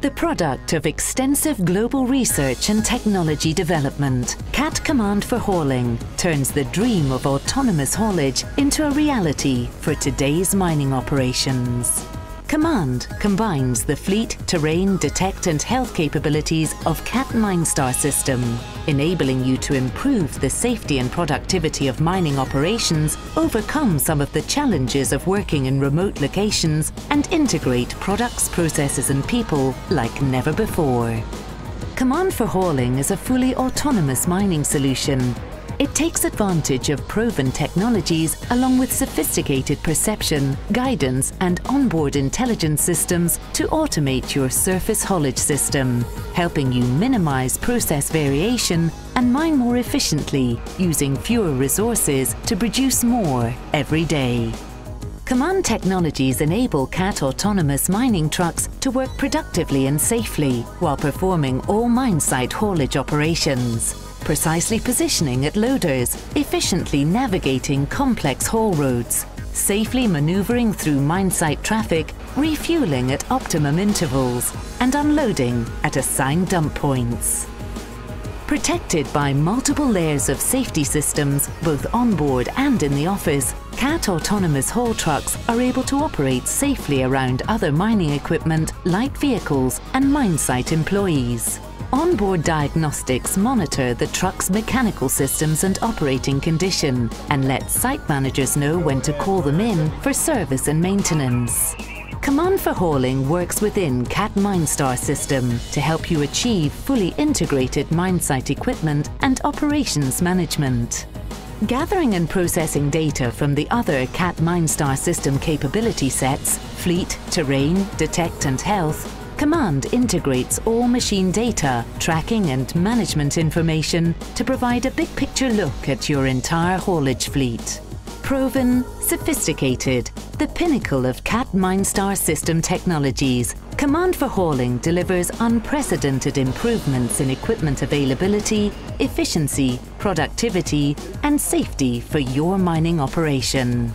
The product of extensive global research and technology development, CAT Command for Hauling turns the dream of autonomous haulage into a reality for today's mining operations. Command combines the fleet, terrain, detect and health capabilities of CAT MineStar system, enabling you to improve the safety and productivity of mining operations, overcome some of the challenges of working in remote locations and integrate products, processes and people like never before. Command for Hauling is a fully autonomous mining solution it takes advantage of proven technologies along with sophisticated perception, guidance and onboard intelligence systems to automate your surface haulage system, helping you minimize process variation and mine more efficiently using fewer resources to produce more every day. Command technologies enable CAT autonomous mining trucks to work productively and safely while performing all mine site haulage operations precisely positioning at loaders, efficiently navigating complex haul roads, safely maneuvering through mine site traffic, refueling at optimum intervals, and unloading at assigned dump points. Protected by multiple layers of safety systems, both on board and in the office, CAT autonomous haul trucks are able to operate safely around other mining equipment, light vehicles and mine site employees. Onboard diagnostics monitor the truck's mechanical systems and operating condition and let site managers know when to call them in for service and maintenance. Command for Hauling works within CAT MineStar system to help you achieve fully integrated mine site equipment and operations management. Gathering and processing data from the other CAT MineStar system capability sets, fleet, terrain, detect and health, Command integrates all machine data, tracking and management information to provide a big picture look at your entire haulage fleet. Proven, sophisticated, the pinnacle of CAT MineStar system technologies, Command for Hauling delivers unprecedented improvements in equipment availability, efficiency, productivity and safety for your mining operation.